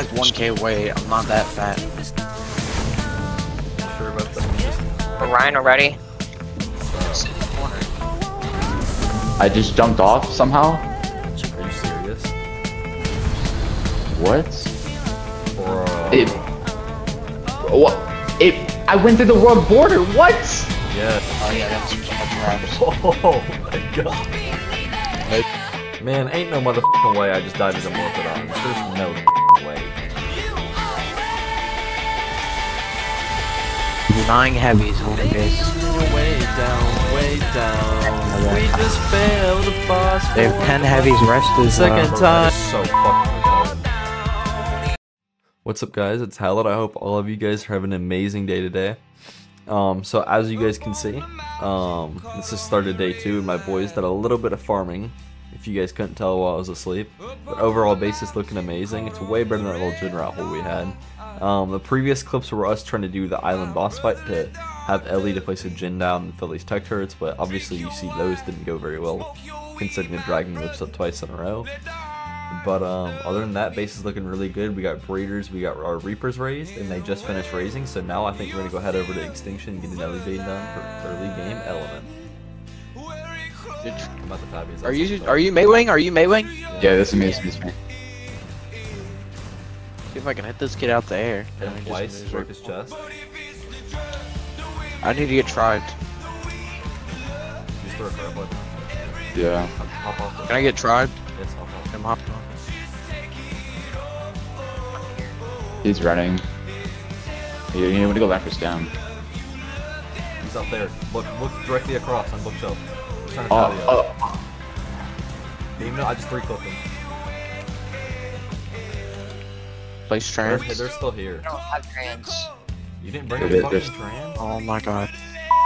has 1k weight. I'm not that fat. Sure about that. Ryan already. Sit in the corner. I just jumped off somehow. Are you serious? What? Bro. Uh, it. What? It. I went through the world border. What? Yes. Oh yeah, that's some traps. Oh my god. Man, ain't no motherfucking way I just died as a Morphodon. There's no way. Nine heavies on the base. Way down, way down. We just failed the boss. They have 10 heavies rested. Second time. So fucking. What's up, guys? It's Hallowed. I hope all of you guys are having an amazing day today. Um, so as you guys can see, um, this is started day two, and my boys did a little bit of farming. If you guys couldn't tell while I was asleep, but overall basis looking amazing. It's way better than that little gin rat hole we had. Um, the previous clips were us trying to do the island boss fight to have Ellie to place a Jin down and fill these tech turrets, but obviously you see those didn't go very well, considering the dragon whips up twice in a row. But um, other than that, base is looking really good. We got breeders, we got our reapers raised, and they just finished raising. So now I think we're gonna go head over to extinction and get an Ellie bait done for early game element. I'm about to tabbies. Are you are you Maewing? Are you Maewing? Yeah, this is me. This is me. See if I can hit this kid out the air. Hit Then him we just twice, lose work her. his chest. I need to get tried. Just throw a curve like Yeah. Hop off. Can I get tried? Yes, hop off. I'm hopped on. He's running. You, you need to go back for down. He's up there. Look, look directly across on bookshelf. He's trying to Oh, oh, Even though I just three clipped him. Place They're, trans. they're still here. I don't have trans. You didn't bring Yeah, the they- fucking there's- trans? Oh my god.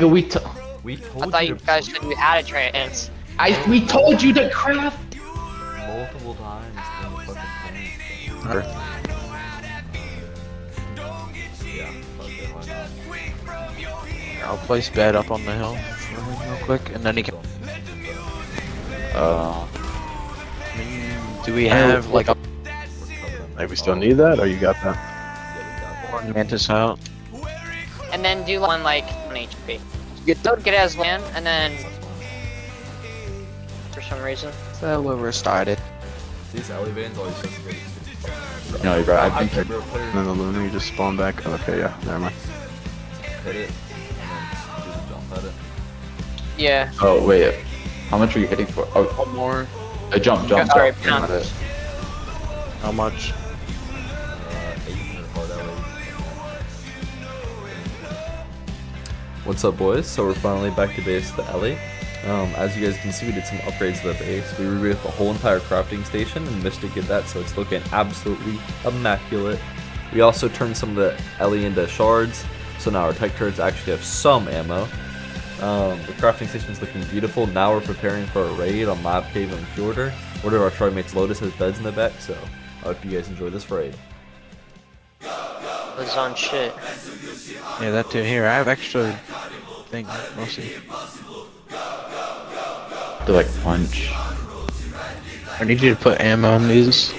we t- We told I thought you to guys said you had a trans. I we told you to craft. multiple times in the fucking trans. Earth. Yeah, fuck it, why not? I'll place bed up on the hill real quick, and then he can. Uh, Do we have like a Like we still need that, or you got that? One mantis out? And then do one like on HP. Get get as land and then for some reason. So we started. These alley vans always just great. no, bro. I've I been. can bro, put it And then the lunar, you just spawn back. Okay, yeah, never mind. hit it, and then do the jump at it. Yeah. Oh wait. How much are you hitting for? Oh, One more. a jump, jump, oh, Sorry, jump. pound. Got it. How much? What's up, boys? So we're finally back to base the Ellie. Um, as you guys can see, we did some upgrades to the base. We rebuilt the whole entire crafting station, and Mystic did that, so it's looking absolutely immaculate. We also turned some of the Ellie into shards, so now our tech turrets actually have some ammo. Um, the crafting station is looking beautiful. Now we're preparing for a raid on Lab Cave and Fjordur. One of our trimates Lotus has beds in the back, so I hope you guys enjoy this raid. Was on shit. Yeah, that too. Here, I have extra thing. We'll see. To like punch. I need you to put ammo on these.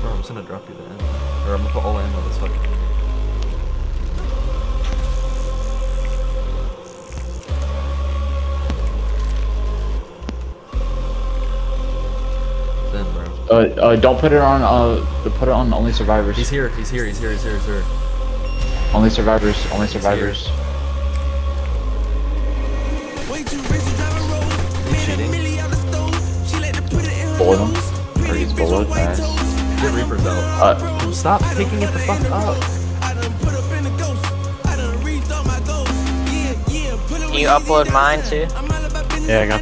Bro, I'm just gonna drop you the ammo. Or I'm gonna put all ammo in this fucking. Then, bro. Uh, uh, don't put it on. Uh, put it on only survivors. He's here, he's here, he's here, he's here, he's here. Only survivors. Only survivors. He's. Bullet him. Or he's bullet. Nice. Get Reapers out. Uh, Stop picking it the fuck up. You upload mine too? Yeah, I got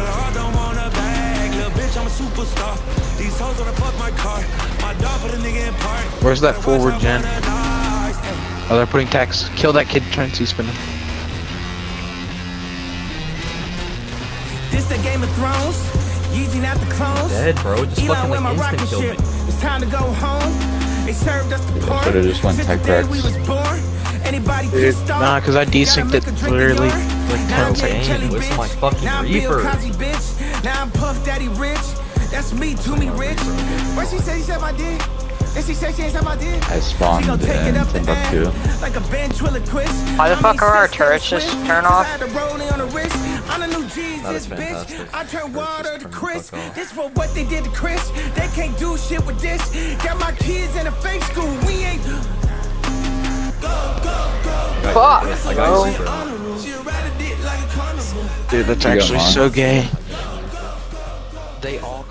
day I dress all black. Or some 900 racks. But the East Coast double that. On my neck a bubble black. On my wrist new Cadillac. Cause I don't want a bag. Little bitch, I'm a superstar. These hoes wanna fuck my car. My dog put a nigga in park. Where's that forward gen? Nice. Oh, they're putting tax. Kill that kid trying to spin him. This the Game of Thrones. Yeezy not the clones. Dead, bro. Just Elon fucking with my like rocket instant killed me. It's time to go home. They served us the porn. should've just went the tech day cracks. we was born. Anybody Dude, pissed off? nah, 'cause I Got 'em desynced it looking, literally urine. Like Now 10 I'm seconds. Kelly, my fucking Now Reaper? Bitch. Now I'm Puff Daddy Rich. That's me, to me rich. What she say? She said my dick. And she said she ain't my dick. I spawned gon' in Timbuktu. like a ventriloquist. Why the fuck are our turrets just Swiss, turn 'cause off? I had the rolling on the wrist. I'm the new Jesus, That is bitch. fantastic. I turn Turrets water just to turn the Chris. fuck off. This for what they did to Chris. They can't do shit with this. Got my kids in a fake school. We ain't. Fuck, I got bro. you, Dude, that's You actually so gay. They all.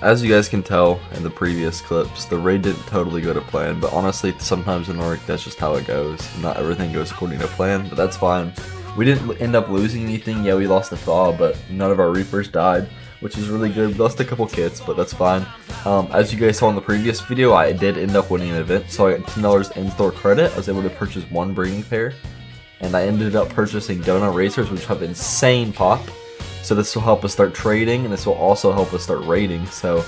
As you guys can tell in the previous clips, the raid didn't totally go to plan, but honestly, sometimes in Ark, that's just how it goes. Not everything goes according to plan, but that's fine. We didn't end up losing anything, yeah, we lost a thaw, but none of our Reapers died, which is really good. We lost a couple kits, but that's fine. Um, as you guys saw in the previous video, I did end up winning an event, so I got $10 in-store credit. I was able to purchase one breeding pair, and I ended up purchasing Donut Racers, which have insane pop. So this will help us start trading, and this will also help us start raiding. So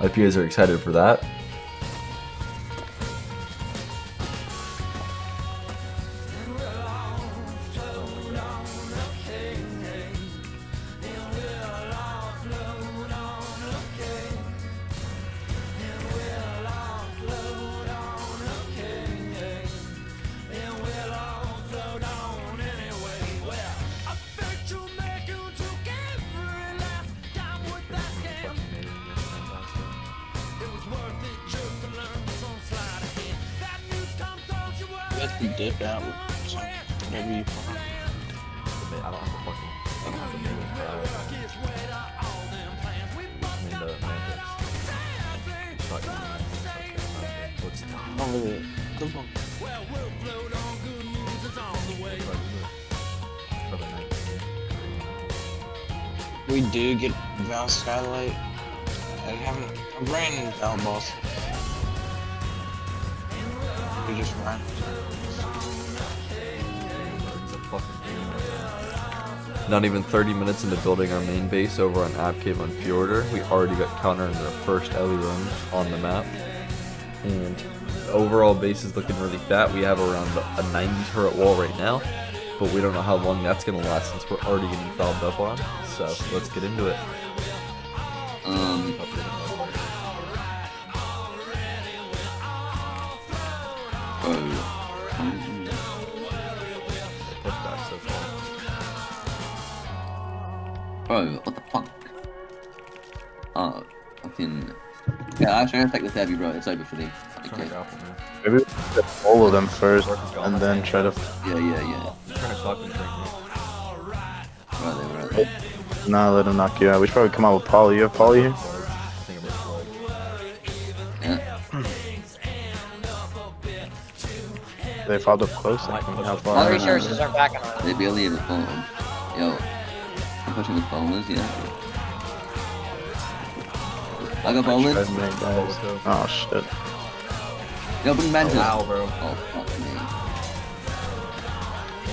I hope you guys are excited for that. You have dip out with whatever you find. I don't have a fucking. I don't have a name for. I mean, the mantis. What's the- Oh, look at it. Come on. We do get Val Skylight. I haven't. I'm ran Val Boss. We just ran. Not even 30 minutes into building our main base over on App Cave on Fjordur, we already got counter in their first Ellie run on the map. And overall base is looking really fat. We have around a 90 turret wall right now, but we don't know how long that's going to last since we're already getting fouled up on. So let's get into it. Um, bro, what the fuck? Oh, fucking. Yeah, actually, I'm gonna take this heavy, bro. It's over for me. Okay. grapple. Maybe we should all of them first, and then try to. Yeah, yeah, yeah. Trying to fucking drink me. Right there, right there. Not let him knock you out. We should probably come out with Polly. You have Polly here? I think I'm gonna Yeah. They followed up close. I think. How All far? resources are back on. They barely have a phone. Yo, I'm pushing with bowlers, yeah. I got bowlers. Red man, guys. Oh shit. Yo, bring mantis. Wow, bro. Oh, fuck me.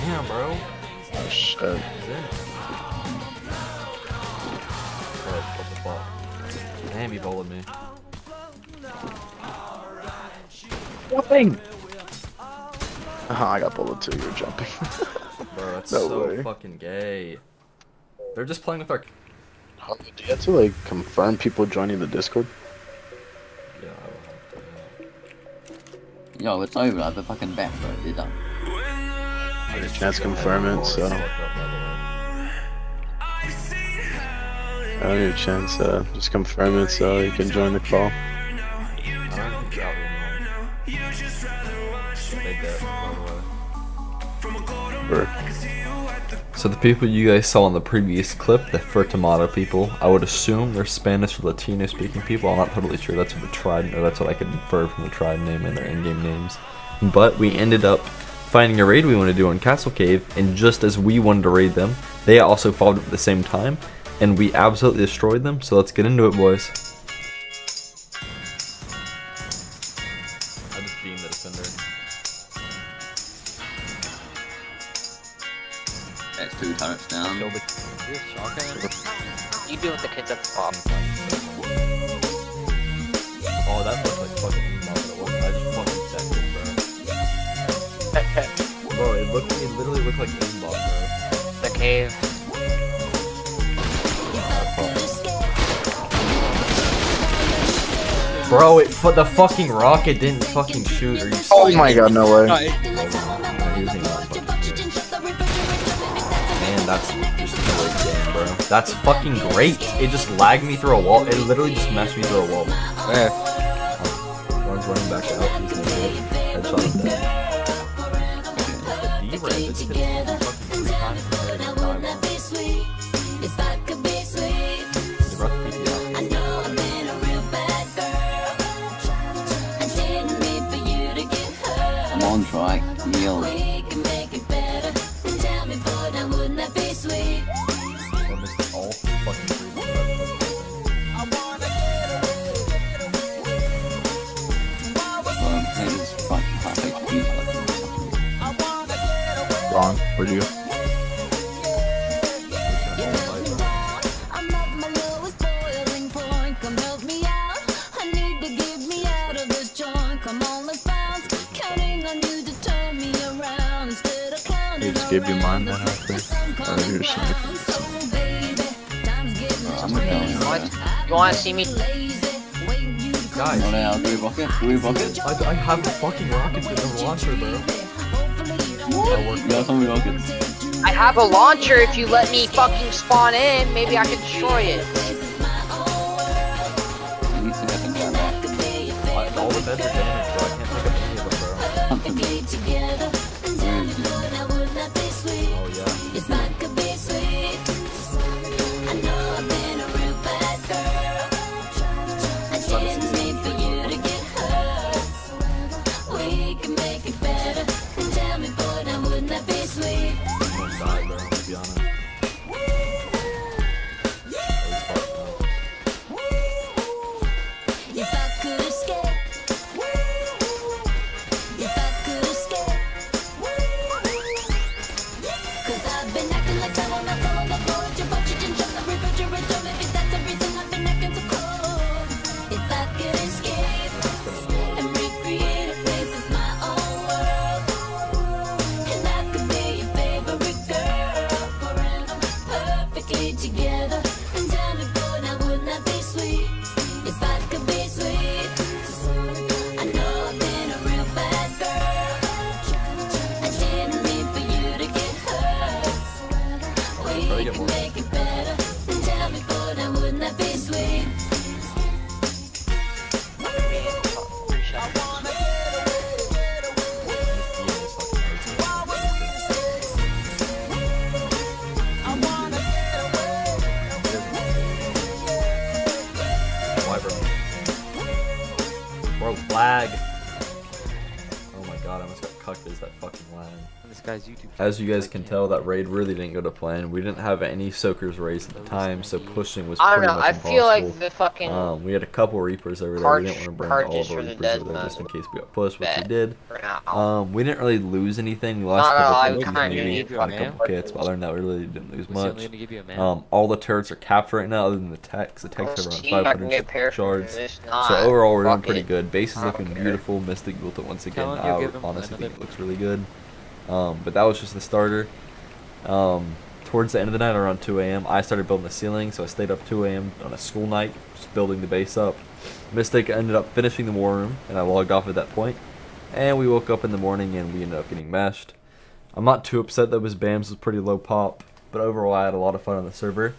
Damn, bro. Oh shit. He's in. Alright, what the fuck? Damn, he bowled me. Nothing. Oh, I got bullet too. You're jumping. Bro, that's No so way. fucking gay. They're just playing with our. How- Do you have to like confirm people joining the Discord? Yeah, I will have to. Yo, it's over. I have a fucking bet, bro. They're done. Any chance confirm it? So I don't a chance. Uh, just confirm it so you can join the call. They So the people you guys saw in the previous clip, the Furtamato people, I would assume they're Spanish or Latino speaking people. I'm not totally sure. That's what the tribe, or that's what I could infer from the tribe name and their in-game names. But we ended up finding a raid we want to do on Castle Cave, and just as we wanted to raid them, they also followed at the same time, and we absolutely destroyed them. So let's get into it, boys. You do with the kids at the top. Oh, that looks like fucking aimbot, but. I just fucking checked it, bro. bro, it looked, it literally looked like aimbot, bro. The cave. Bro, it fu- the fucking rocket didn't fucking shoot. Are you Oh my god, no way. That's just a great game, bro. That's fucking great. It just lagged me through a wall. It literally just meshed me through a wall. Yeah. Oh, one's running back out. He's gonna hit. Headshot him dead. The D-ray, this hit fucking three times Where'd you go? He just gave you mine then after? Or you just uh, I'm gonna go. You want, you want to see me? Guys, What else? Do we rocket? Do we rocket? I, I have the fucking rockets in the launcher, bro. You got some rockets? I have a launcher if you let me fucking spawn in. Maybe I can destroy it. Let me I can grab that. All the beds are damaged, bro. I can't pick up any of them, bro. Bro, lag. Oh my god, I cucked as that fucking lag. This guy's YouTube. As you guys can tell, that raid really didn't go to plan. We didn't have any soakers raised at the time, so pushing was I don't pretty know. much I impossible. feel like the fucking Um, we had a couple reapers over there. We didn't want to bring all of our for the reapers over there just in case we got pushed, which we did. Um, we didn't really lose anything. We lost a couple I kinda maybe got a couple kits, but other than that, we really didn't lose Was he only much. gonna give you a man? Um, all the turrets are capped right now, other than the techs. The techs are around see if I can get 500 shards. So overall, we're doing pretty good. Base is looking beautiful. Mystic built it once again. Tell I you'll give him honestly think looks really good. Um, but that was just the starter. Um, towards the end of the night, around 2 a.m., I started building the ceiling, so I stayed up 2 a.m. on a school night, just building the base up. Mystic ended up finishing the war room, and I logged off at that point. And we woke up in the morning, and we ended up getting meshed. I'm not too upset that his BAMS was pretty low pop, but overall, I had a lot of fun on the server.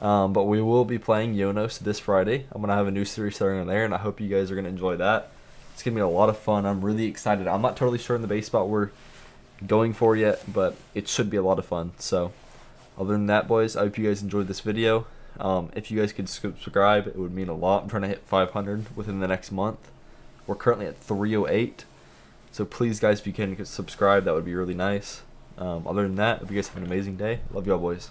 Um, but we will be playing Yonos this Friday. I'm gonna have a new series starting on there, and I hope you guys are gonna enjoy that. It's gonna be a lot of fun. I'm really excited. I'm not totally sure in the base spot we're going for yet, but it should be a lot of fun. So Other than that, boys, I hope you guys enjoyed this video. Um, if you guys could subscribe, it would mean a lot. I'm trying to hit 500 within the next month. We're currently at 308. So please, guys, if you can subscribe, that would be really nice. Um, other than that, hope you guys have an amazing day. Love y'all, boys.